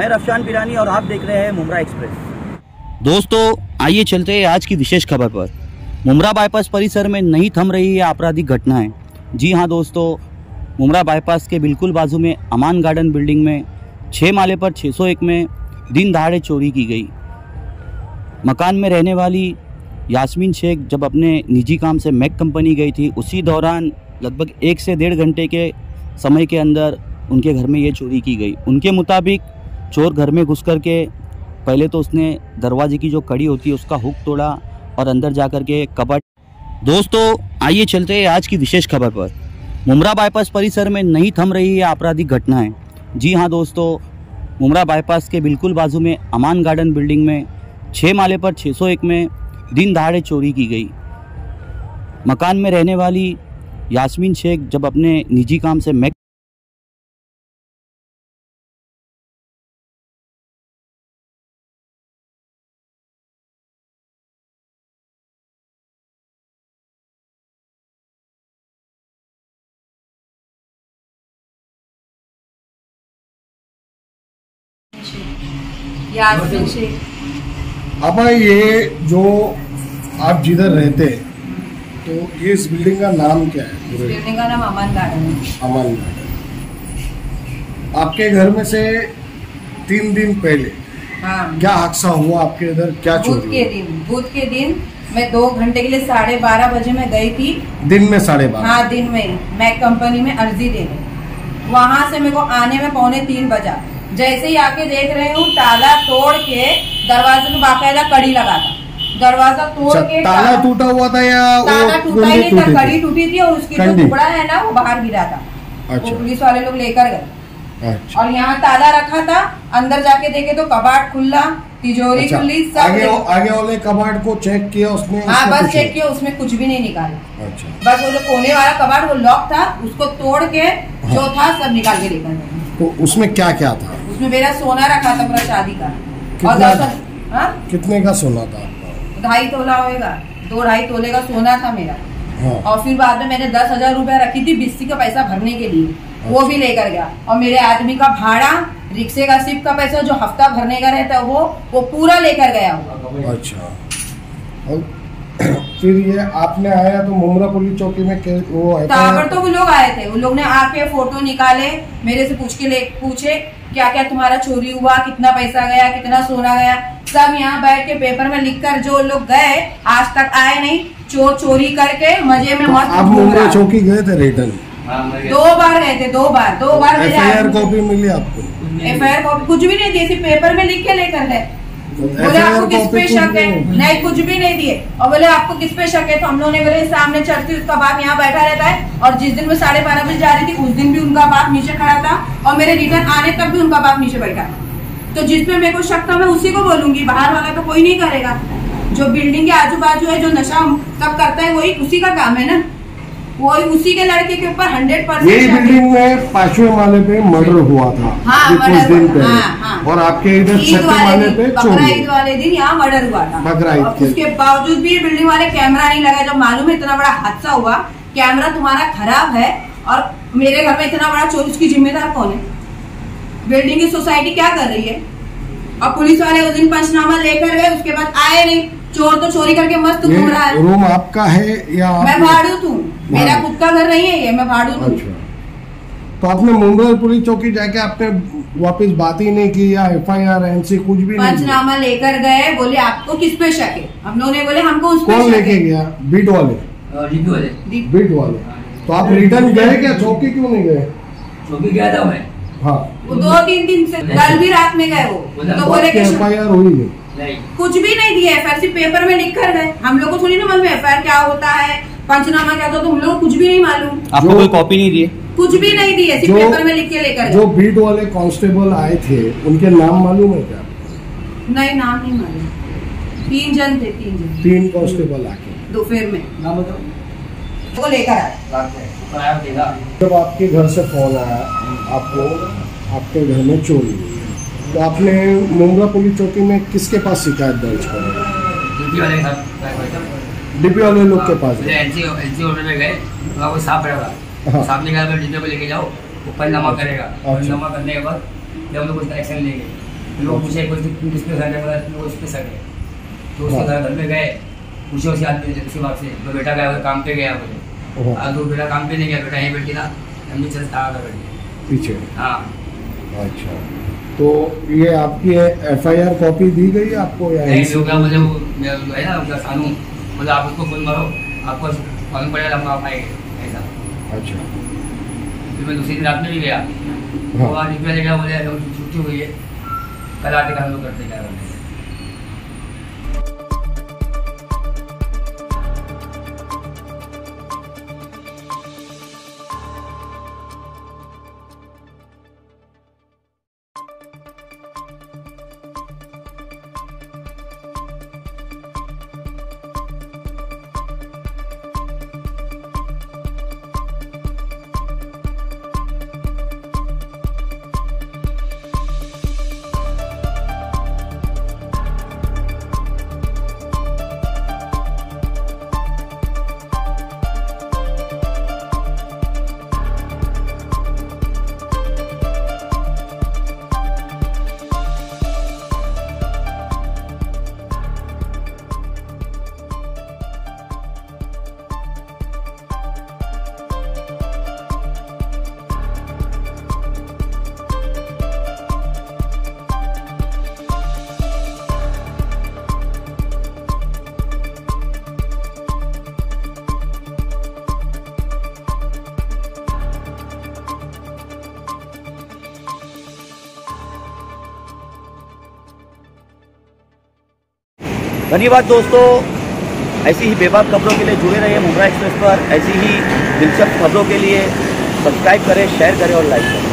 मैं रफशान पिरानी और आप देख रहे हैं मुमरा एक्सप्रेस। दोस्तों, आइए चलते हैं आज की विशेष खबर पर। मुमरा बाईपास परिसर में नहीं थम रही है आपराधिक घटनाएँ। जी हाँ दोस्तों, मुमरा बाईपास के बिल्कुल बाजू में अमान गार्डन बिल्डिंग में छः माले पर 601 में दिन दहाड़े चोरी की गई। मकान में रहने वाली यास्मीन शेख जब अपने निजी काम से मैक कंपनी गई थी, उसी दौरान लगभग एक से डेढ़ घंटे के समय के अंदर उनके घर में ये चोरी की गई। उनके मुताबिक चोर घर में घुस कर के पहले तो उसने दरवाजे की जो कड़ी होती है, उसका हुक तोड़ा और अंदर जा कर के कबट दोस्तों, आइए चलते हैं आज की विशेष खबर पर। मुमरा बाईपास परिसर में नहीं थम रही है आपराधिक घटनाएँ। जी हाँ दोस्तों, मुमरा बाईपास के बिल्कुल बाजू में अमान गार्डन बिल्डिंग में छः माले पर 601 में दिन दहाड़े चोरी की गई। मकान में रहने वाली यास्मीन शेख जब अपने निजी काम से मैक यास्मीन शेख अब ये जो आप जिधर रहते हैं तो ये इस बिल्डिंग का नाम क्या है? इस बिल्डिंग का नाम अमन गार्डन है। अमन गार्डन आपके घर में से तीन दिन पहले हाँ। क्या हादसा हुआ आपके इधर? क्या बुध चोरी के दिन बुध के दिन मैं दो घंटे के लिए साढ़े बारह बजे मैं गई थी। दिन में साढ़े बारह? हाँ दिन में मैं कंपनी में अर्जी देने वहाँ से मेरे को आने में पौने तीन बजा। जैसे ही आके देख रहे हूँ ताला तोड़ के दरवाजे में बाकायदा कड़ी लगा था। दरवाज़ा तोड़ अच्छा, के ताला टूटा हुआ था या ताला टूटा ही नहीं था कड़ी टूटी थी और उसकी जो कंडी। टुकड़ा है ना वो बाहर गिरा था। अच्छा। वो पुलिस वाले लोग लेकर गए। अच्छा। और यहाँ ताला रखा था अंदर जाके देखे तो कबाट खुला तिजोरी अच्छा, खुली सब आगे आगे वाले कबाड़ को चेक किया उसने हाँ उसमें बस चेक किया उसमें कुछ भी नहीं निकाला। अच्छा। बस वो जो कोने वाला कबाड़ वो लॉक था उसको तोड़ के जो था सब निकाल के लेकर गए। तो उसमें क्या क्या था? उसमें मेरा सोना रखा था पूरा शादी का। और हाँ? कितने का सोना था ढाई तोला होएगा। दो ढाई तोले का सोना था मेरा। हाँ। और फिर बाद में मैंने दस हज़ार रूपया रखी थी बिस्सी का पैसा भरने के लिए। वो भी लेकर गया। और मेरे आदमी का भाड़ा रिक्शे का सिप का पैसा जो हफ़्ता भरने का रहता है वो वो पूरा लेकर गया हुआ। अच्छा। और फिर ये आपने आया तो मुमरा पुलिस चौकी में के- वो ताबड़ तो वो लोग आए थे। वो लोग ने आके फ़ोटो निकाले मेरे से पूछ के ले पूछे क्या क्या तुम्हारा चोरी हुआ कितना पैसा गया कितना सोना गया सब यहाँ बैठ के पेपर में लिख कर जो लोग गए आज तक आए नहीं चोर चोरी करके मज़े में मस्त आप चौकी गए थे रिटर्न दो बार गए थे दो बार दो बार एफ़ आई आर कॉपी मिली आपको? एफ़ आई आर कॉपी कुछ भी नहीं थी सिर्फ़ पेपर में लिख के लेकर गए। बोले आपको किस पे शक है? नहीं कुछ भी नहीं दिए। और बोले आपको किस पे शक है? तो हम लोगों ने बोले सामने चढ़ती उसका बाप यहाँ बैठा रहता है। और जिस दिन मैं साढ़े बारह बजे जा रही थी उस दिन भी उनका बाप नीचे खड़ा था। और मेरे रिटर्न आने तक भी उनका बाप नीचे बैठा था। तो जिसमें मेरे को शक था मैं उसी को बोलूँगी। बाहर वाला तो कोई नहीं करेगा। जो बिल्डिंग के आजू बाजू है जो नशा सब करता है वही उसी का काम है ना? वही उसी के लड़के के ऊपर हंड्रेड यही परसेंट बिल्डिंग में पाँचवें माले पे मर्डर हुआ था हाँ, कुछ दिन पहले। हाँ, हाँ। और आपके इधर छठे माले दिन पे बकरा ईद वाले दिन यहाँ मर्डर हुआ था। बकरा ईद उसके बावजूद भी बिल्डिंग वाले कैमरा नहीं लगा जब मालूम है इतना बड़ा हादसा हुआ कैमरा तुम्हारा खराब है और मेरे घर में इतना बड़ा चोर उसकी जिम्मेदार कौन है? बिल्डिंग की सोसाइटी क्या कर रही है? और पुलिस वाले उस दिन पंचनामा लेकर गए उसके बाद आए नहीं। चोर तो चोरी करके मस्त घूम रहा है। रूम आपका है या मैं भाड़ू तू मेरा खुद का घर नहीं है ये मैं भाड़ू तू अच्छा। तो आपने मुंबई पुलिस चौकी जाके आपने वापस बात ही नहीं की या F I R N C कुछ भी किया? पंचनामा लेकर गए बोले आपको किस पे शक है? हम लोगों ने बोले हमको उस कौन लेके गया? बीट वाले। बीट वाले। तो आप रिटर्न गए क्या? चौकी क्यों नहीं गए? चौकी गया था मैं। हाँ। वो दो तीन दिन से कल भी रात में गए वो। तो बोले कि एफ़ आई आर हुई नहीं। कुछ भी नहीं दिया एफ़ सिर्फ़ पेपर में लिख कर गए। हम लोग को थोड़ी ना मालूम एफ़ आई आर क्या होता है पंचनामा क्या था तो हम लोग कुछ भी नहीं मालूम। आपको कोई कॉपी नहीं दिए? कुछ भी नहीं दिए सिर्फ़ जो- पेपर में लिख के लेकर जो बीट वाले कांस्टेबल आए थे उनके नाम मालूम है क्या? नहीं नाम नहीं मालूम। तीन जन थे तीन जन। तीन कांस्टेबल आके। दोपहर में। ना बताओ। वो लेकर आए। रात में आया जब आपके घर से फ़ोन आया आपको आपके घर में चोरी हुई तो आपने मुंगा पुलिस चौकी में किसके पास शिकायत दर्ज करी? डीपी वाले लोग के पास। मुझे एनसी एनसी ऑर्डर में गए वहाँ कोई साहब बैठा हाँ। था साहब डीपी को लेके जाओ वो पंचनामा करेगा। अच्छा। पंचनामा करने के बाद जब हम लोग उसका एक्शन लेंगे लोग पूछे तुम किस पे सर है वो इस पे सर है। तो उसके हाँ। घर में गए पूछे उसी आदमी से उसके बाप से तो बेटा गया काम पे गया बोले हाँ, आज तो बेटा काम पे नहीं गया बेटा यहीं बैठ के ना हमने चल था बैठ पीछे। हाँ। अच्छा। तो ये आपकी एफ़ आई आर कॉपी दी गई आपको या नहीं? लोग वो मेरा जो है ना सानू। बोले आप उसको फ़ोन करो आपको मालूम पड़ेगा हम आप आएँगे ऐसा। अच्छा। फिर मैं दूसरी दिन रात में भी गया। हाँ। वो आज रुपया ले गया बोले छुट्टी हुई है। कल आते हम लोग करते क्या धन्यवाद दोस्तों। ऐसी ही बेबाक खबरों के लिए जुड़े रहिए मुमरा एक्सप्रेस पर। ऐसी ही दिलचस्प खबरों के लिए सब्सक्राइब करें शेयर करें और लाइक करें।